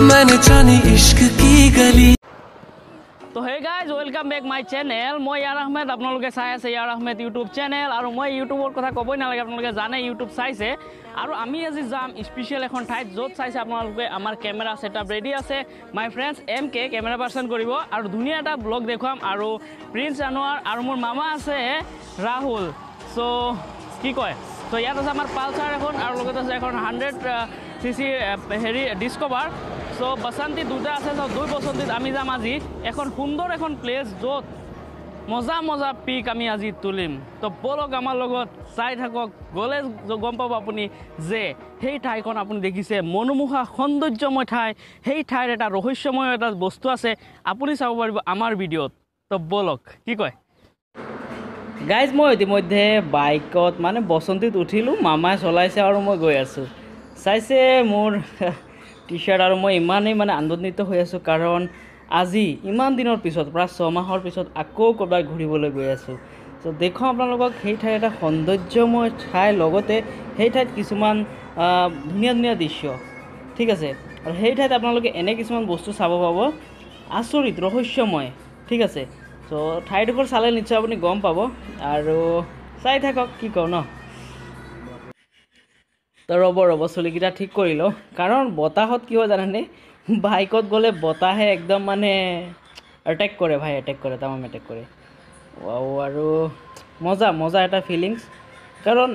मैंने जानी इश्क की गली। তো hey guys welcome back my channel মই ইয়াৰ আহমেদ আপোনালোকে চাই আছে ইয়াৰ আহমেদ ইউটিউব চেনেল আৰু মই ইউটিউবৰ কথা ক'বই নালাগে আপোনালোকে জানে ইউটিউব চাইছে আৰু আমি আজি যাম স্পেচিয়েল এখন ঠাইত য'ত চাইছে আপোনালোকে আমাৰ কেমেৰা ছেটআপ ৰেডি আছে my friends M K camera person কৰিব আৰু ধুনীয়া এটা ব্লগ দেখুৱাম আৰু প্ৰিন্স আনোৱাৰ আৰু মোৰ মামা আছে ৰাহুল চ' কি কয় চ' ইয়াত আছে আমাৰ পালচাৰ এখন আৰু লগতে আছে এখন hundred C C Hero Discover চ' বসন্তী দুটা আছে চ' দুই বসন্তীত আমি যাম আজি। এখন সুন্দৰ এখন প্লেচ য'ত মজা মজা পিক আমি আজি তুলিম। তো ব'লক আমাৰ লগত চাই থাকক গ'লে গম পাব আপুনি যে সেই ঠাইখন আপুনি দেখিছে মনোমোহা সৌন্দৰ্যময় ঠাই। সেই ঠাইৰ এটা ৰহস্যময় এটা বস্তু আছে আপুনি চাব পাৰিব আমাৰ ভিডিঅ'ত। তো ব'লক কি কয়? গাইজ মই ইতিমধ্যে বাইকত মানে বসন্তীত উঠিলোঁ মামাই চলাইছে আৰু মই গৈ আছোঁ। চাইছে মোৰ টি শ্বাৰ্ট আৰু মই ইমানেই মানে আনন্দিত হৈ আছোঁ কাৰণ আজি ইমান দিনৰ পিছত প্ৰায় ছমাহৰ পিছত আকৌ ক'ৰবাত ঘূৰিবলৈ গৈ আছোঁ। চ' দেখুৱাওঁ আপোনালোকক সেই ঠাইৰ এটা সৌন্দৰ্যময় ঠাই লগতে সেই ঠাইত কিছুমান ধুনীয়া ধুনীয়া দৃশ্য। ঠিক আছে? আৰু সেই ঠাইত আপোনালোকে এনে কিছুমান বস্তু চাব পাব। আচৰিত ৰহস্যময়। ঠিক আছে? চ' ঠাইডোখৰ চালে নিশ্চয় আপুনি গম পাব। আৰু চাই থাকক কি কওঁ ন? তো ৰ'ব ৰ'ব চুলিকেইটা ঠিক কৰি লওঁ। কাৰণ বতাহত কি হয় জানেনে? বাইকত গ'লে বতাহে একদম মানে এটেক কৰে ভাই এটেক কৰে তামাম এটেক কৰে। আৰু মজা মজা এটা ফিলিংছ কাৰণ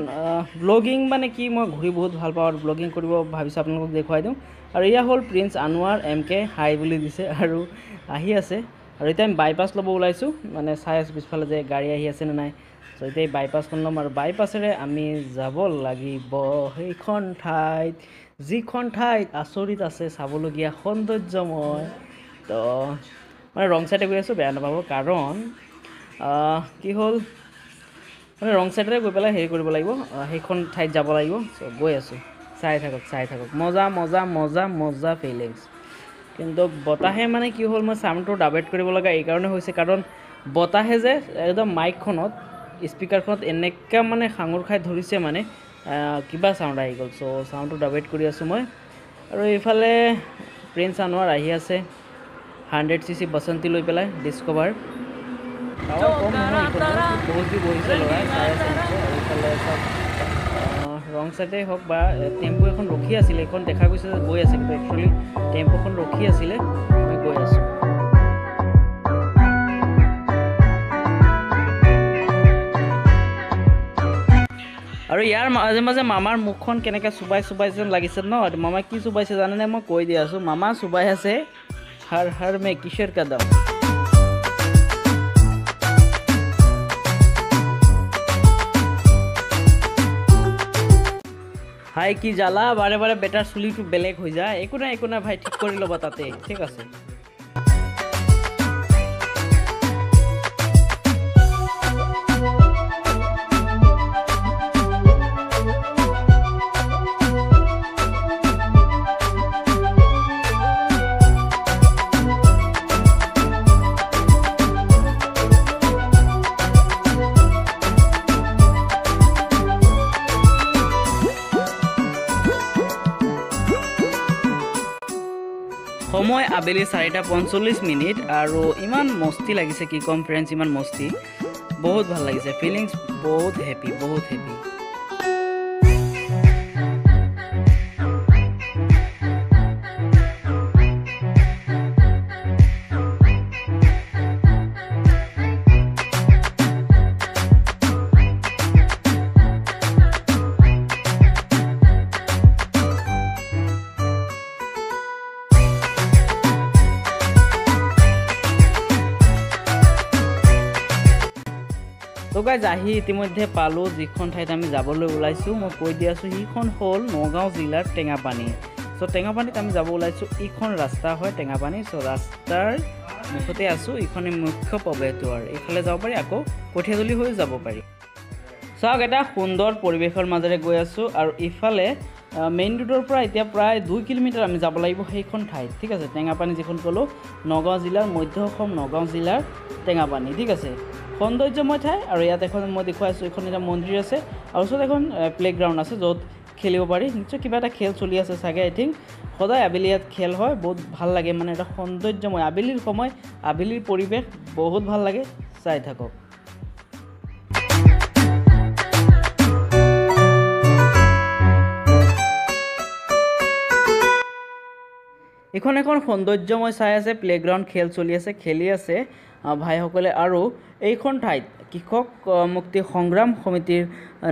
ব্লগিং মানে কি মই ঘূৰি বহুত ভাল পাওঁ আৰু ব্লগিং কৰিব ভাবিছোঁ আপোনালোকক দেখুৱাই দিওঁ। আৰু এয়া হ'ল Prince Anowar M K hi বুলি দিছে আৰু আহি আছে। আৰু এতিয়া আমি বাইপাছ ল'ব ওলাইছোঁ। মানে চাই আছোঁ পিছফালে যে গাড়ী আহি আছে নে নাই। চ' এতিয়া এই বাইপাছখন ল'ম আৰু বাইপাছেৰে আমি যাব লাগিব সেইখন ঠাইত। যিখন ঠাইত আচৰিত আছে চাবলগীয়া সৌন্দৰ্যময় তো মানে ৰং চাইডে গৈ আছোঁ বেয়া নাপাব। কাৰণ কি হ'ল? মানে ৰং চাইডে গৈ পেলাই হেৰি কৰিব লাগিব সেইখন ঠাইত যাব লাগিব। চ' গৈ আছোঁ। চাই থাকক চাই থাকক। মজা মজা মজা মজা ফিলিংছ কিন্তু বতাহে মানে কি হ'ল মই চাউণ্ডটো ডাবেট কৰিব লগা এইকাৰণে হৈছে। কাৰণ বতাহে যে একদম মাইকখনত স্পীকাৰখনত এনেকৈ মানে সাঙুৰ খাই ধৰিছে মানে কিবা চাউণ্ড আহি গ'ল। চ' চাউণ্ডটো ডাবেট কৰি আছোঁ মই। আৰু এইফালে প্ৰিন্স আনোৱাৰ আহি আছে হাণ্ড্ৰেড চি চি বসন্তী লৈ পেলাই ডিস্কভাৰ। বহুত বহিছে ল'ৰাই চাই আছে। ৰং চাইডে হওক বা টেম্পু এখন ৰখি আছিলে এইখন দেখা গৈছে যে গৈ আছে কিন্তু একচুৱেলি টেম্পুখন ৰখি আছিলে আমি গৈ আছোঁ। আৰু ইয়াৰ মাজে মাজে মামাৰ মুখখন কেনেকৈ চুবাই চুবাই যেন লাগিছে ন মামাই কি চুবাইছে জানেনে? মই কৈ দি আছোঁ মামা চুবাই আছে হৰ হৰ মে কিশোৰ কদম হাই কি জ্বালা? বাৰে বাৰে বেটাৰ চুলিটো বেলেগ হৈ যায়। একো নাই একো নাই ভাই ঠিক কৰি ল'বা তাতে ঠিক আছে। সময় আবেলি চাৰিটা পঞ্চল্লিছ মিনিট আৰু ইমান মস্তি লাগিছে কি ক'ম ফ্ৰেণ্ডছ ইমান মস্তি। বহুত ভাল লাগিছে ফিলিংছ বহুত হেপী বহুত হেপী গাইজ আহি ইতিমধ্যে পালোঁ যিখন ঠাইত আমি যাবলৈ ওলাইছোঁ। মই কৈ দি আছোঁ সিখন হ'ল নগাঁও জিলাৰ টেঙাপানী। চ' টেঙাপানীত আমি যাব ওলাইছোঁ। ইখন ৰাস্তা হয় টেঙাপানী। চ' ৰাস্তাৰ মুখতে আছোঁ। ইখনে মুখ্য প্ৰৱেশদ্বাৰ। এইফালে যাব পাৰি আকৌ কঠীয়াজুলি হৈ যাব পাৰি। চাওক এটা সুন্দৰ পৰিৱেশৰ মাজেৰে গৈ আছোঁ আৰু ইফালে মেইন ৰোডৰ পৰা এতিয়া প্ৰায় দুই কিলোমিটাৰ আমি যাব লাগিব সেইখন ঠাইত। ঠিক আছে টেঙাপানী যিখন ক'লোঁ নগাঁও জিলাৰ মধ্য অসম নগাঁও জিলাৰ টেঙাপানী। ঠিক আছে সৌন্দৰ্যময় ঠাই আৰু ইয়াত এখন মই দেখুৱাইছোঁ এখন এটা মন্দিৰ আছে আৰু ওচৰত এখন প্লে'গ্ৰাউণ্ড আছে য'ত খেলিব পাৰি। নিশ্চয় কিবা এটা খেল চলি আছে চাগে আই থিংক সদায় আবেলি ইয়াত খেল হয় বহুত ভাল লাগে মানে এটা সৌন্দৰ্যময় আবেলিৰ সময় আবেলিৰ পৰিৱেশ বহুত ভাল লাগে। চাই থাকক। এইখন এখন সৌন্দৰ্যময় চাই আছে প্লে'গ্ৰাউণ্ড খেল চলি আছে খেলি আছে ভাইসকলে আৰু এইখন ঠাইত কৃষক মুক্তি সংগ্ৰাম সমিতিৰ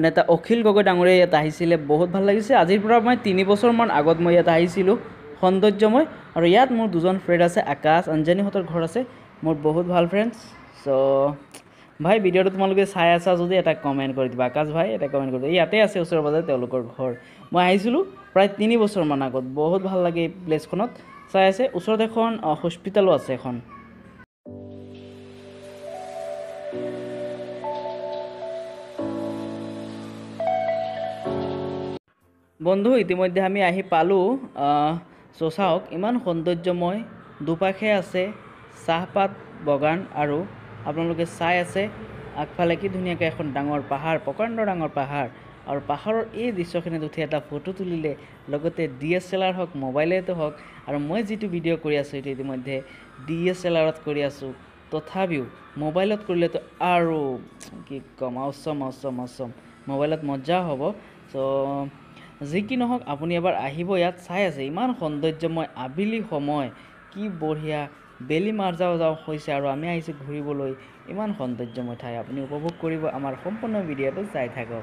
নেতা অখিল গগৈ ডাঙৰীয়া ইয়াত আহিছিলে বহুত ভাল লাগিছে। আজিৰ পৰা মই তিনি বছৰমান আগত মই ইয়াত আহিছিলোঁ সৌন্দৰ্যময়। আৰু ইয়াত মোৰ দুজন ফ্ৰেণ্ড আছে আকাশ অঞ্জনীহঁতৰ ঘৰ আছে মোৰ বহুত ভাল ফ্ৰেণ্ডছ চ' ভাই ভিডিঅ'টো তোমালোকে চাই আছা যদি এটা কমেণ্ট কৰি দিবা। আকাশ ভাই এটা কমেণ্ট কৰি দিবা। ইয়াতে আছে ওচৰে পাজৰে তেওঁলোকৰ ঘৰ। মই আহিছিলোঁ প্ৰায় তিনি বছৰমান আগত বহুত ভাল লাগে এই প্লেচখনত চাই আছে ওচৰত এখন হস্পিটেলো আছে এখন। বন্ধু ইতিমধ্যে আমি আহি পালোঁ চ' চাওক ইমান সৌন্দৰ্যময় দুপাশে আছে চাহপাত বাগান আৰু আপোনালোকে চাই আছে আগফালে কি ধুনীয়াকৈ এখন ডাঙৰ পাহাৰ প্ৰকাণ্ড ডাঙৰ পাহাৰ। আৰু পাহাৰৰ এই দৃশ্যখিনিত উঠি এটা ফটো তুলিলে লগতে ডি এছ এল আৰ হওক মোবাইলেতো হওক আৰু মই যিটো ভিডিঅ' কৰি আছোঁ এইটো ইতিমধ্যে ডি এছ এল আৰত কৰি আছোঁ। তথাপিও মোবাইলত কৰিলেতো আৰু কি ক'ম অচম অচম অচম মোবাইলত মজা হ'ব। চ' যি কি নহওক আপুনি এবাৰ আহিব ইয়াত চাই আছে। ইমান সৌন্দৰ্যময় আবেলি সময়। কি বঢ়িয়া বেলি মাৰ যাওঁ যাওঁ হৈছে আৰু আমি আহিছোঁ ঘূৰিবলৈ। ইমান সৌন্দৰ্যময় ঠাই আপুনি উপভোগ কৰিব আমাৰ সম্পূৰ্ণ ভিডিঅ'টো চাই থাকক।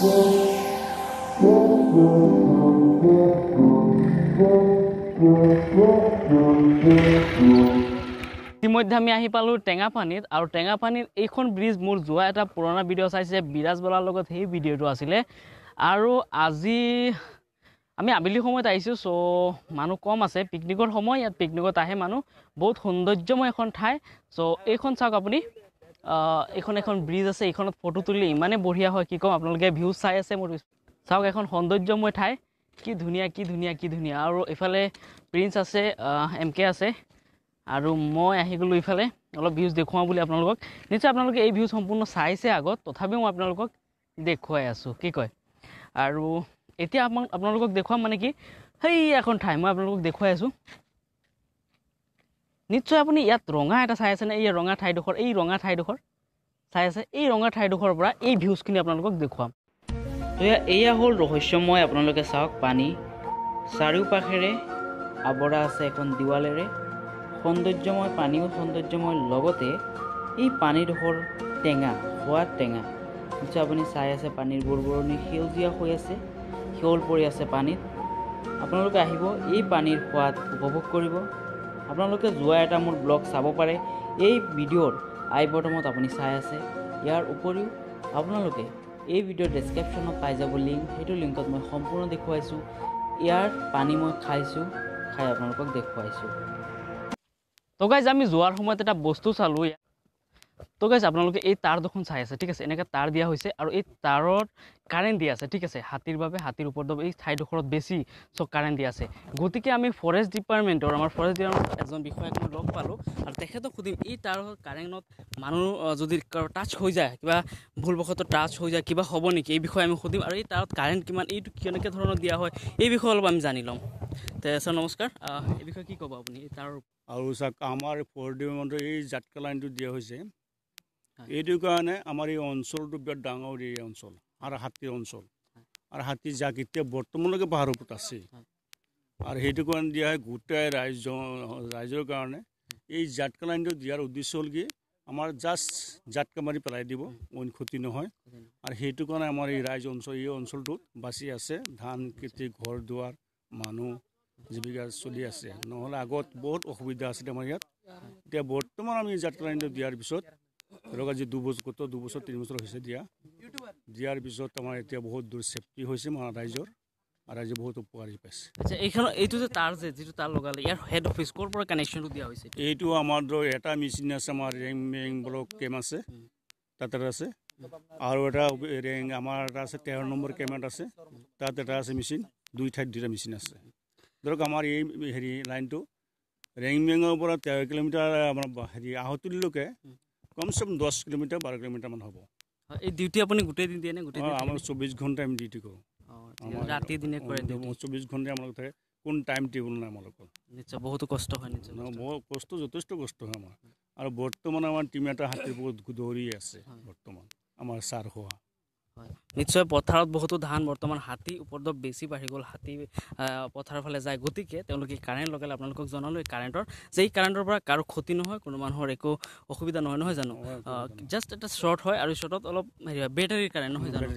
ইতিমধ্যে আমি আহি পালোঁ টেঙাপানীত আৰু টেঙাপানীত এইখন ব্ৰিজ মোৰ যোৱা এটা পুৰণা ভিডিঅ' চাইছে বিৰাজ বলাৰ লগত সেই ভিডিঅ'টো আছিলে। আৰু আজি আমি আবেলি সময়ত আহিছোঁ চ' মানুহ কম আছে। পিকনিকৰ সময় ইয়াত পিকনিকত আহে মানুহ। বহুত সৌন্দৰ্যময় এখন ঠাই। চ' এইখন চাওক আপুনি। এইখন এখন ব্ৰিজ আছে এইখনত ফটো তুলিলে ইমানেই বঢ়িয়া হয় কি ক'ম আপোনালোকে ভিউজ চাই আছে মোৰ চাওক এখন সৌন্দৰ্যময় ঠাই কি ধুনীয়া কি ধুনীয়া কি ধুনীয়া। আৰু এইফালে প্ৰিন্স আছে এম কে আছে। আৰু মই আহি গ'লোঁ ইফালে অলপ ভিউজ দেখুৱাওঁ বুলি আপোনালোকক। নিশ্চয় আপোনালোকে এই ভিউজ সম্পূৰ্ণ চাইছে আগত তথাপিও মই আপোনালোকক দেখুৱাই আছোঁ কি কয়। আৰু এতিয়া আপোনালোকক দেখুৱাম মানে কি সেই এখন ঠাই মই আপোনালোকক দেখুৱাই আছোঁ। নিশ্চয় আপুনি ইয়াত ৰঙা এটা চাই আছেনে এই ৰঙা ঠাইডোখৰ এই ৰঙা ঠাইডোখৰ চাই আছে। এই ৰঙা ঠাইডোখৰৰ পৰা এই ভিউজখিনি আপোনালোকক দেখুৱাম। তো এয়া হ'ল ৰহস্যময় আপোনালোকে চাওক পানী। চাৰিওপাশেৰে আৱৰা আছে এখন দিৱালেৰে। সৌন্দৰ্যময় পানীও সৌন্দৰ্যময়। লগতে এই পানীডোখৰ টেঙা সোৱাদ টেঙা। নিশ্চয় আপুনি চাই আছে পানীৰ বুৰবুৰণি সেউজীয়া হৈ আছে শিয়ল পৰি আছে পানীত। আপোনালোকে আহিব এই পানীৰ সোৱাদ উপভোগ কৰিব। আপোনালোকে যোৱা এটা মোৰ ব্লগ চাব পাৰে। এই ভিডিঅ'ৰ আই বটমত আপুনি চাই আছে। ইয়াৰ উপৰিও আপোনালোকে এই ভিডিঅ'ৰ ডেছক্ৰিপশ্যনত পাই যাব লিংক সেইটো লিংকত মই সম্পূৰ্ণ দেখুৱাইছোঁ। ইয়াৰ পানী মই খাইছোঁ খাই আপোনালোকক দেখুৱাইছোঁ। তো গাইজ আমি যোৱাৰ সময়ত এটা বস্তু চালোঁ। তো গাইজ আপোনালোকে এই তাঁৰ দুখন চাই আছে ঠিক আছে? এনেকৈ তাঁৰ দিয়া হৈছে আৰু এই তাঁৰত কাৰেণ্ট দিয়া আছে ঠিক আছে? হাতীৰ বাবে হাতীৰ ওপৰত এই ঠাইডোখৰত বেছি চ' কাৰেণ্ট দিয়া আছে। গতিকে আমি ফৰেষ্ট ডিপাৰ্টমেণ্টৰ আমাৰ ফৰেষ্ট ডিপাৰ্টমেণ্টৰ এজন বিষয়াক মই লগ পালোঁ আৰু তেখেতক সুধিম এই তাঁৰৰ কাৰেণ্টত মানুহ যদি টাচ হৈ যায় কিবা ভুলবশতঃ টাচ হৈ যায় কিবা হ'ব নেকি? এই বিষয়ে আমি সুধিম আৰু এই তাঁৰত কাৰেণ্ট কিমান এইটো কেনেকৈ ধৰণৰ দিয়া হয় এই বিষয়ে অলপ আমি জানি ল'ম। তে ছাৰ নমস্কাৰ। এই বিষয়ে কি ক'ব আপুনি? এই তাঁৰৰ আৰু চাওক আমাৰ ফ'ৰ ডিপাৰ্টমেণ্টৰ এই জাটকা লাইনটো দিয়া হৈছে। এইটো কাৰণে আমাৰ এই অঞ্চলটো বিৰাট ডাঙৰ এই অঞ্চল আৰু হাতীৰ অঞ্চল। আৰু হাতী জাক এতিয়া বৰ্তমানলৈকে পাহাৰৰ ওপৰত আছে। আৰু সেইটো কাৰণে দিয়া হয় গোটেই ৰাইজ ৰাইজৰ কাৰণে এই জাটকা লাইনটো দিয়াৰ উদ্দেশ্য হ'ল কি আমাৰ জাষ্ট জাটকা মাৰি পেলাই দিব অইন ক্ষতি নহয়। আৰু সেইটো কাৰণে আমাৰ এই ৰাইজ অঞ্চল এই অঞ্চলটোত বাচি আছে ধান খেতি ঘৰ দুৱাৰ মানুহ জীৱিকা চলি আছে। নহ'লে আগত বহুত অসুবিধা আছিলে আমাৰ ইয়াত। এতিয়া বৰ্তমান আমি যাত্ৰা লাইনটো দিয়াৰ পিছত ধৰক আজি দুবছৰ কত দুবছৰ তিনি বছৰ হৈছে দিয়া। দিয়াৰ পিছত আমাৰ এতিয়া বহুত দূৰ ছেফটি হৈছে আমাৰ ৰাইজৰ আৰু ৰাইজে বহুত উপকাৰী পাইছে। আচ্ছা এইখন এইটো যে তাঁৰ যে যিটো তাঁৰ লগালে ইয়াৰ হেড অফিচ ক'ৰ পৰা কানেকশ্যনটো দিয়া হৈছে এইটো? আমাৰ ধৰক এটা মেচিন আছে আমাৰ ৰেং মেং ব্লক কেম আছে তাত আছে। আৰু এটা ৰেং আমাৰ এটা আছে তেৰ নম্বৰ কেমেৰাত আছে তাত এটা আছে মেচিন দুই ঠাইত দুটা মেচিন আছে। ধৰক আমাৰ এই হেৰি লাইনটো ৰেংমেঙৰ পৰা তেৰ কিলোমিটাৰ আমাৰ হেৰি আহতুলিলৈকে কমচে কম দহ কিলোমিটাৰ বাৰ কিলোমিটাৰমান হ'ব এই ডিউটি আপুনি গোটেই দিন দিয়ে নে গোটেই আমাৰ চৌবিছ ঘণ্টা আমি ডিউটি কৰোঁ। ৰাতি দিনে কৰে ডিউটি চৌবিছ ঘণ্টাই আমালোক থাকে কোন টাইম টেবুল নাই আমালোকৰ নিশ্চয় বহুতো কষ্ট হয় নিশ্চয়। বহুত কষ্ট যথেষ্ট কষ্ট হয় আমাৰ আৰু বৰ্তমান আমাৰ টিম এটা হাতীৰ বহুত দৌৰি আছে। বৰ্তমান আমাৰ ছাৰ হোৱা নিশ্চয় পথাৰত বহুতো ধান বৰ্তমান হাতী উপদ্ৰৱ বেছি বাঢ়ি গ'ল। হাতী পথাৰৰ ফালে যায়। গতিকে তেওঁলোকে কাৰেণ্ট লগালে। আপোনালোকক জনালোঁ এই কাৰেণ্টৰ যে এই কাৰেণ্টৰ পৰা কাৰো ক্ষতি নহয় কোনো মানুহৰ একো অসুবিধা নহয় নহয় জানো? জাষ্ট এটা শ্বৰ্ট হয় আৰু শ্বৰ্টত অলপ হেৰি হয়। বেটাৰী কাৰেণ্ট নহয় জানো?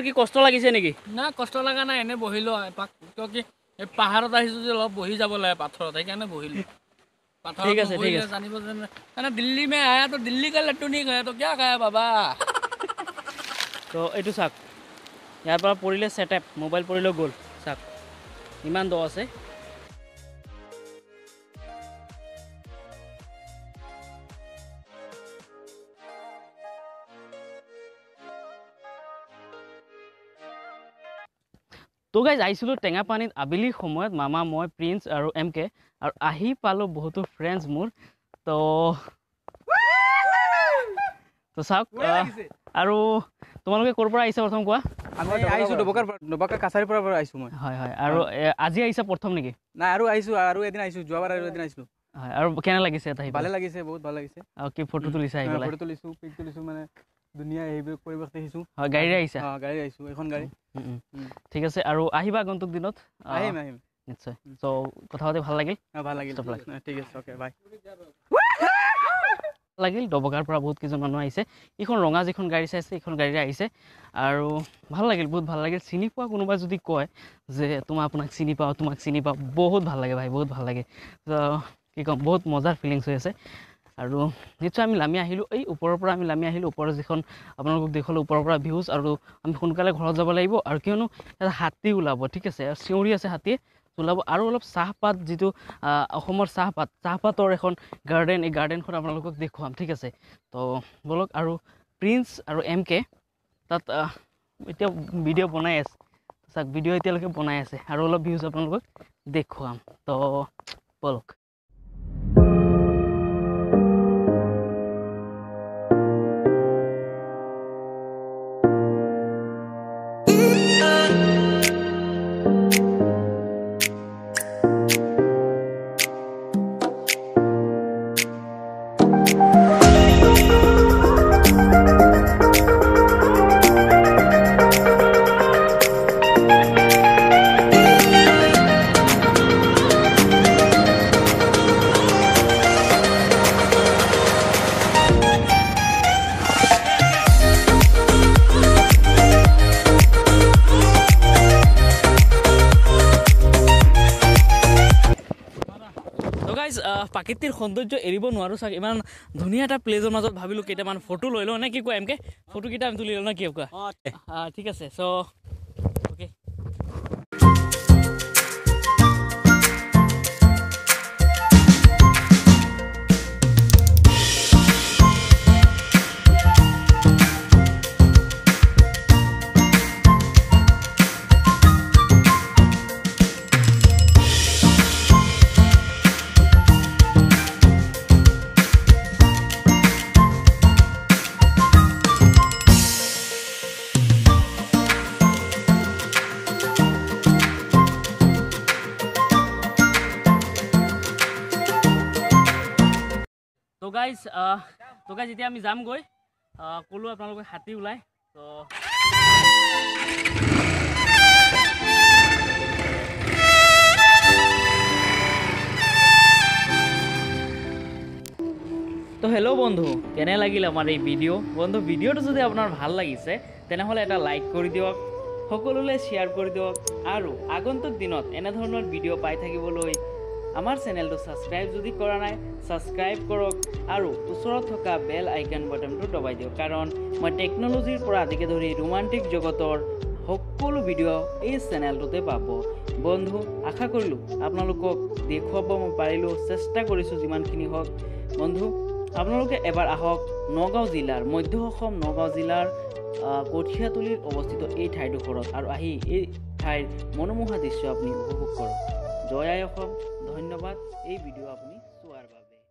আপোনাৰ কি কষ্ট লাগিছে নেকি? নাই কষ্ট লগা নাই এনেই বহিলোঁ এপাক। কিয় কি পাহাৰত আহিছোঁ যে অলপ বহি যাব লাগে পাথৰত সেইকাৰণে বহিলোঁ। ইমান দ আছে। তো গাইজ আহিছিলোঁ টেঙাপানীত আবেলি সময়ত মামা মই প্ৰিন্স আৰু এম কে আৰু আহি পালোঁ বহুতো ফ্ৰেণ্ডছ মোৰ। তো তো চাওক আৰু তোমালোকে ক'ৰ পৰা আহিছা প্ৰথম কোৱা? আমি আহিছোঁ ডবকাৰ পৰা। ডবকা কাছাৰীৰ পৰা পৰা আহিছোঁ মই। হয় হয় আৰু এ, আজি আহিছা প্ৰথম নেকি? নাই আৰু আহিছোঁ আৰু এদিন আহিছোঁ যোৱাবাৰ আৰু এদিন আহিছিলোঁ। হয় আৰু কেনে লাগিছে এটা আহি ভালে পেলাই? লাগিছে বহুত ভাল লাগিছে। আৰু কি ফটো তুলিছা আহি পেলাই? ফটো তুলিছোঁ পিক তুলিছোঁ মানে ধুনীয়া এইবোৰ পৰিৱেশ দেখিছোঁ। হয় গাড়ীৰে আহিছা? অঁ গাড়ী আহিছোঁ এখন গাড়ী। ঠিক আছে আৰু আহিবা আগন্তুক দিনত? আহ, আহিম আহিম। নিশ্চয়। চ' কথা পাতি ভাল লাগিল। ভাল লাগিল। ঠিক আছে অ'কে বাই। লাগিল দবকাৰ পৰা বহুত কেইজন মানুহ আহিছে। এইখন ৰঙা যিখন গাড়ী চাইছে এইখন গাড়ীৰে আহিছে। আৰু ভাল লাগিল বহুত ভাল লাগিল। চিনি পোৱা কোনোবাই যদি কয় যে তোমাক আপোনাক চিনি পাওঁ তোমাক চিনি পাওঁ বহুত ভাল লাগে ভাই বহুত ভাল লাগে। কি ক'ম বহুত মজাৰ ফিলিংছ হৈ আছে। আৰু নিশ্চয় আমি নামি আহিলোঁ এই ওপৰৰ পৰা আমি নামি আহিলোঁ ওপৰৰ যিখন আপোনালোকক দেখুৱালোঁ ওপৰৰ পৰা ভিউজ আৰু আমি সোনকালে ঘৰত যাব লাগিব আৰু কিয়নো এটা হাতী ওলাব ঠিক আছে চিঞৰি আছে হাতীয়ে ওলাব আৰু অলপ চাহপাত যিটো অসমৰ চাহপাত চাহপাতৰ এখন গাৰ্ডেন এই গাৰ্ডেনখন আপোনালোকক দেখুৱাম ঠিক আছে তো ব'লক আৰু প্ৰিন্স আৰু এম কে তাত এতিয়া ভিডিঅ' বনাই আছে চাওক ভিডিঅ' এতিয়ালৈকে বনাই আছে আৰু অলপ ভিউজ আপোনালোকক দেখুৱাম তো ব'লক। সৌন্দৰ্য এৰিব নোৱাৰোঁ চাওক ইমান ধুনীয়া এটা প্লেজৰ মাজত ভাবিলোঁ কেইটামান ফটো লৈ লওঁ। নে কি কোৱা এম কে ফটোকেইটা আমি তুলি লওঁ নে কি কোৱা? ঠিক আছে। চ' গাইজ তো গাইজ এতিয়া আমি যামগৈ। ক'লো আপোনালোকে হাতী ওলাই তো তো হেল্ল' বন্ধু কেনে লাগিল আমাৰ এই ভিডিঅ' বন্ধু ভিডিঅ'টো যদি আপোনাৰ ভাল লাগিছে তেনেহ'লে এটা লাইক কৰি দিয়ক সকলোলৈ শ্বেয়াৰ কৰি দিয়ক আৰু আগন্তুক দিনত এনেধৰণৰ ভিডিঅ' পাই থাকিবলৈ আমাৰ চেনেলটো ছাবস্ক্ৰাইব যদি কৰা নাই ছাবস্ক্ৰাইব কৰক আৰু ওচৰত থকা বেল আইকন বটনটো দবাই দিয়ক। কাৰণ মই টেকন'লজিৰ পৰা আদিকে ধৰি ৰোমান্টিক জগতৰ সকলো ভিডিঅ' এই চেনেলটোতে পাব। বন্ধু আশা কৰিলোঁ আপোনালোকক দেখুৱাব মই পাৰিলোঁ চেষ্টা কৰিছোঁ যিমানখিনি হওক। বন্ধু আপোনালোকে এবাৰ আহক নগাঁও জিলাৰ মধ্য অসম নগাঁও জিলাৰ কঠীয়াতলিত অৱস্থিত এই ঠাইডোখৰত আৰু আহি এই ঠাইৰ মনোমোহা দৃশ্য আপুনি উপভোগ কৰক। জয় আই অসম। ধন্যবাদ এই ভিডিঅ' আপুনি